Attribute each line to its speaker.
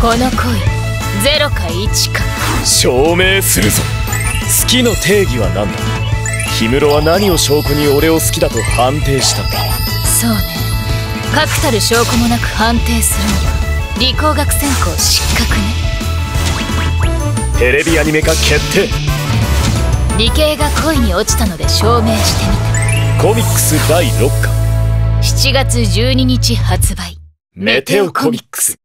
Speaker 1: この恋ゼロか1か。
Speaker 2: 証明するぞ。好きの定義は何だ。氷室は何を証拠に俺を好きだと判定した
Speaker 1: そうね。確たる証拠もなく判定するのは理工学専攻失格ね。
Speaker 2: テレビアニメ化決定。
Speaker 1: 理系が恋に落ちたので証明してみ
Speaker 2: た。コミックス第6巻。
Speaker 1: 7月12日発売。
Speaker 2: メテオコミックス。